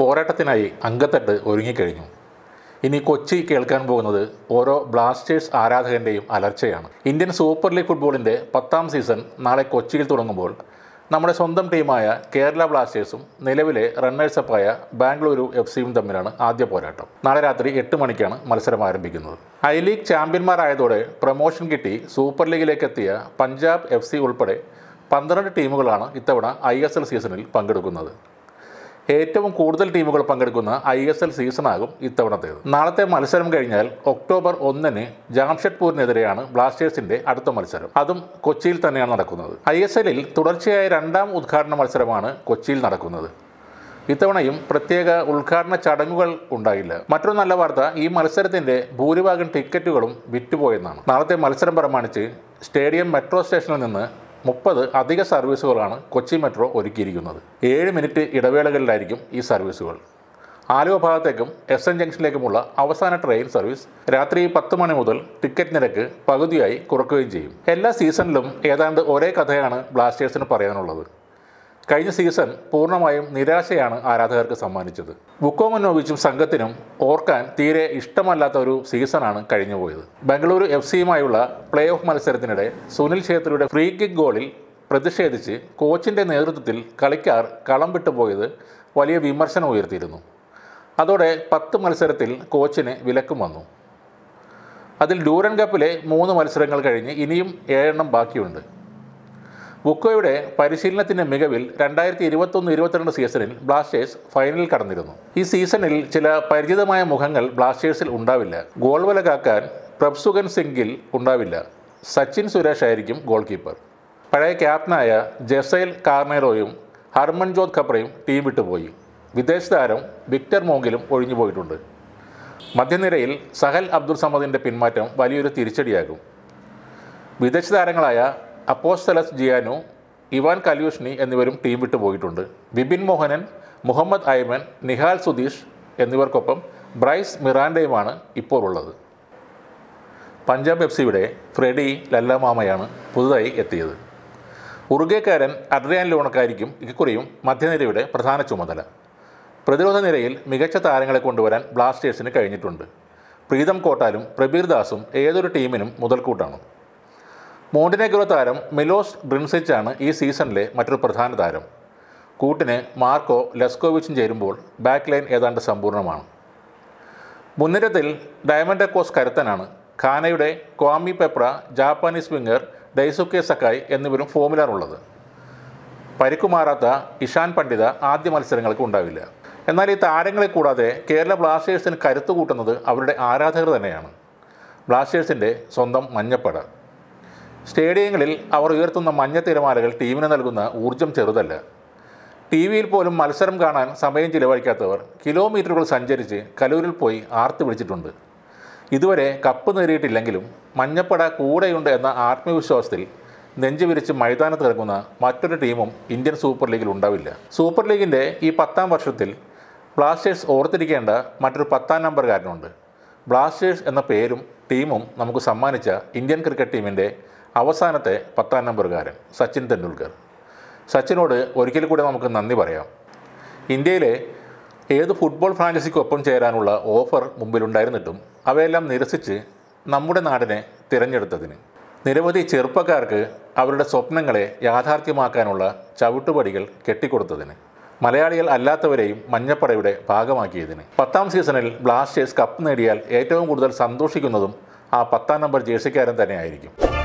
പോരാട്ടത്തിനായി അങ്കത്തട്ട് ഒരുങ്ങിക്കഴിഞ്ഞു. ഇനി കൊച്ചി കേൾക്കാൻ പോകുന്നത് ഓരോ ബ്ലാസ്റ്റേഴ്സ് ആരാധകന്റെയും അലർച്ചയാണ്. ഇന്ത്യൻ സൂപ്പർ ലീഗ് ഫുട്ബോളിന്റെ പത്താം സീസൺ നാളെ കൊച്ചിയിൽ തുടങ്ങുമ്പോൾ നമ്മുടെ സ്വന്തം ടീമായ കേരള ബ്ലാസ്റ്റേഴ്സും നിലവിലെ റണ്ണേഴ്സപ്പായ ബാംഗ്ലൂരു എഫ് സിയും തമ്മിലാണ് ആദ്യ പോരാട്ടം. നാളെ രാത്രി എട്ട് മണിക്കാണ് മത്സരം ആരംഭിക്കുന്നത്. ഐ ലീഗ് ചാമ്പ്യന്മാരായതോടെ പ്രൊമോഷൻ കിട്ടി സൂപ്പർ ലീഗിലേക്ക് എത്തിയ പഞ്ചാബ് എഫ് സി ഉൾപ്പെടെ പന്ത്രണ്ട് ടീമുകളാണ് ഇത്തവണ ഐ എസ് എൽ സീസണിൽ പങ്കെടുക്കുന്നത്. ഏറ്റവും കൂടുതൽ ടീമുകൾ പങ്കെടുക്കുന്ന ഐ എസ് എൽ സീസണാകും ഇത്തവണത്തേത്. നാളത്തെ മത്സരം കഴിഞ്ഞാൽ ഒക്ടോബർ ഒന്നിന് ജാംഷഡ്പൂരിനെതിരെയാണ് ബ്ലാസ്റ്റേഴ്സിന്റെ അടുത്ത മത്സരം. അതും കൊച്ചിയിൽ തന്നെയാണ് നടക്കുന്നത്. ഐ എസ് എല്ലിൽ തുടർച്ചയായ രണ്ടാം ഉദ്ഘാടന മത്സരമാണ് കൊച്ചിയിൽ നടക്കുന്നത്. ഇത്തവണയും പ്രത്യേക ഉദ്ഘാടന ചടങ്ങുകൾ ഉണ്ടായില്ല. മറ്റൊരു നല്ല വാർത്ത ഈ മത്സരത്തിന്റെ ഭൂരിഭാഗം ടിക്കറ്റുകളും വിറ്റുപോയെന്നാണ്. നാളത്തെ മത്സരം പ്രമാണിച്ച് സ്റ്റേഡിയം മെട്രോ സ്റ്റേഷനിൽ നിന്ന് മുപ്പത് അധിക സർവീസുകളാണ് കൊച്ചി മെട്രോ ഒരുക്കിയിരിക്കുന്നത്. ഏഴ് മിനിറ്റ് ഇടവേളകളിലായിരിക്കും ഈ സർവീസുകൾ. ആലുവ ഭാഗത്തേക്കും എസ് എൻ ജംഗ്ഷനിലേക്കുമുള്ള അവസാന ട്രെയിൻ സർവീസ് രാത്രി പത്ത് മണി മുതൽ ടിക്കറ്റ് നിരക്ക് പകുതിയായി കുറക്കുകയും ചെയ്യും. എല്ലാ സീസണിലും ഏതാണ്ട് ഒരേ കഥയാണ് ബ്ലാസ്റ്റേഴ്സിന് പറയാനുള്ളത്. കഴിഞ്ഞ സീസൺ പൂർണമായും നിരാശയാണ് ആരാധകർക്ക് സമ്മാനിച്ചത്. ബുക്കോമനോവിച്ചും സംഘത്തിനും ഓർക്കാൻ തീരെ ഇഷ്ടമല്ലാത്ത ഒരു സീസണാണ് കഴിഞ്ഞുപോയത്. ബംഗളൂരു എഫ് സിയുമായുള്ള പ്ലേ ഓഫ് മത്സരത്തിനിടെ സുനിൽ ഛേത്രിയുടെ ഫ്രീ കിക്ക് ഗോളിൽ പ്രതിഷേധിച്ച് കോച്ചിന്റെ നേതൃത്വത്തിൽ കളിക്കാർ കളം വിട്ടുപോയത് വലിയ വിമർശനം ഉയർത്തിയിരുന്നു. അതോടെ പത്ത് മത്സരത്തിൽ കോച്ചിന് വിലക്കും വന്നു. അതിൽ ഡൂരൻ കപ്പിലെ മൂന്ന് മത്സരങ്ങൾ കഴിഞ്ഞ് ഇനിയും ഏഴെണ്ണം ബാക്കിയുണ്ട്. ബുക്കോയുടെ പരിശീലനത്തിന്റെ മികവിൽ രണ്ടായിരത്തി ഇരുപത്തൊന്ന് ഇരുപത്തിരണ്ട് സീസണിൽ ബ്ലാസ്റ്റേഴ്സ് ഫൈനലിൽ കടന്നിരുന്നു. ഈ സീസണിൽ ചില പരിചിതമായ മുഖങ്ങൾ ബ്ലാസ്റ്റേഴ്സിൽ ഉണ്ടാവില്ല. ഗോൾ വല കാക്കാൻ പ്രഭ്സുഗൻ സിംഗിൽ ഉണ്ടാവില്ല. സച്ചിൻ സുരേഷ് ആയിരിക്കും ഗോൾ കീപ്പർ. പഴയ ക്യാപ്റ്റനായ ജസൈൽ കാർണേറോയും ഹർമൻജോത് ഖപ്രയും ടീം വിട്ടുപോയി വിദേശ താരം വിക്ടർ മോങ്കിലും ഒഴിഞ്ഞു പോയിട്ടുണ്ട്. മധ്യനിരയിൽ സഹൽ അബ്ദുൾ സമദിന്റെ പിന്മാറ്റം വലിയൊരു തിരിച്ചടിയാകും. വിദേശ താരങ്ങളായ അപ്പോസ്തലസ് ജിയാനു ഇവാൻ കല്യൂഷ്നി എന്നിവരും ടീം വിട്ടു പോയിട്ടുണ്ട്. ബിബിൻ മോഹനൻ മുഹമ്മദ് ഐമൻ നിഹാൽ സുധീഷ് എന്നിവർക്കൊപ്പം ബ്രൈസ് മിറാൻഡയുമാണ് ഇപ്പോൾ ഉള്ളത്. പഞ്ചാബ് എഫ് സിയുടെ ഫ്രെഡി ലല്ലമാമയാണ് പുതുതായി എത്തിയത്. ഉറുഗേക്കാരൻ അഡ്രിയാൻ ലോണക്കായിരിക്കും ഇക്കുറിയും മധ്യനിരയുടെ പ്രധാന ചുമതല. പ്രതിരോധ നിരയിൽ മികച്ച താരങ്ങളെ കൊണ്ടുവരാൻ ബ്ലാസ്റ്റേഴ്സിന് കഴിഞ്ഞിട്ടുണ്ട്. പ്രീതം കോട്ടാലും പ്രബീർ ദാസും ഏതൊരു ടീമിനും മുതൽക്കൂട്ടാണ്. മോണ്ടിനെഗ്രോ താരം മിലോസ് ഡ്രിൻസിച്ചാണ് ഈ സീസണിലെ മറ്റൊരു പ്രധാന താരം. കൂട്ടിന് മാർക്കോ ലെസ്കോവിച്ചും ചേരുമ്പോൾ ബാക്ക് ലൈൻ ഏതാണ്ട് സമ്പൂർണമാണ്. മുൻനിരത്തിൽ ഡയമണ്ട് കോസ് കരുത്തനാണ്. ഖാനയുടെ Kwame Peprah Japanese winger Daisuke Sakai എന്നിവരും ഫോമിലാണുള്ളത്. പരിക്കുമാറാത്ത ഇഷാൻ പണ്ഡിത ആദ്യ മത്സരങ്ങൾക്ക് ഉണ്ടാവില്ല. എന്നാൽ ഈ താരങ്ങളെ കൂടാതെ കേരള ബ്ലാസ്റ്റേഴ്സിന് കരുത്തു കൂട്ടുന്നത് അവരുടെ ആരാധകർ തന്നെയാണ്. ബ്ലാസ്റ്റേഴ്സിന്റെ സ്വന്തം മഞ്ഞപ്പട. സ്റ്റേഡിയങ്ങളിൽ അവർ ഉയർത്തുന്ന മഞ്ഞ തിരമാലകൾ ടീമിന് നൽകുന്ന ഊർജം ചെറുതല്ല. ടി വിയിൽ പോലും മത്സരം കാണാൻ സമയം ചിലവഴിക്കാത്തവർ കിലോമീറ്ററുകൾ സഞ്ചരിച്ച് കലൂരിൽ പോയി ആർത്ത് വിളിച്ചിട്ടുണ്ട് ഇതുവരെ കപ്പ് നേടിയിട്ടില്ലെങ്കിലും മഞ്ഞപ്പട കൂടെയുണ്ട് എന്ന ആത്മവിശ്വാസത്തിൽ നെഞ്ചു വിരിച്ച് മൈതാനത്ത് ഇറങ്ങുന്ന മറ്റൊരു ടീമും ഇന്ത്യൻ സൂപ്പർ ലീഗിൽ ഉണ്ടാവില്ല. സൂപ്പർ ലീഗിന്റെ ഈ പത്താം വർഷത്തിൽ ബ്ലാസ്റ്റേഴ്സ് ഓർത്തിരിക്കേണ്ട മറ്റൊരു പത്താം നമ്പർകാരനുണ്ട് ബ്ലാസ്റ്റേഴ്സ് എന്ന പേരും ടീമും നമുക്ക് സമ്മാനിച്ച ഇന്ത്യൻ ക്രിക്കറ്റ് ടീമിന്റെ അവസാനത്തെ പത്താം നമ്പറുകാരൻ സച്ചിൻ തെണ്ടുൽക്കർ. സച്ചിനോട് ഒരിക്കൽ കൂടെ നമുക്ക് നന്ദി പറയാം. ഇന്ത്യയിലെ ഏത് ഫുട്ബോൾ ഫ്രാഞ്ചൈസിക്കൊപ്പം ചേരാനുള്ള ഓഫർ മുമ്പിലുണ്ടായിരുന്നിട്ടും അവയെല്ലാം നിരസിച്ച് നമ്മുടെ നാടിനെ തിരഞ്ഞെടുത്തതിന്. നിരവധി ചെറുപ്പക്കാർക്ക് അവരുടെ സ്വപ്നങ്ങളെ യാഥാർത്ഥ്യമാക്കാനുള്ള ചവിട്ടുപടികൾ കെട്ടിക്കൊടുത്തതിന്. മലയാളികൾ അല്ലാത്തവരെയും മഞ്ഞപ്പടയുടെ ഭാഗമാക്കിയതിന്. പത്താം സീസണിൽ ബ്ലാസ്റ്റേഴ്സ് കപ്പ് നേടിയാൽ ഏറ്റവും കൂടുതൽ സന്തോഷിക്കുന്നതും ആ പത്താം നമ്പർ ജേഴ്സിക്കാരൻ തന്നെയായിരിക്കും.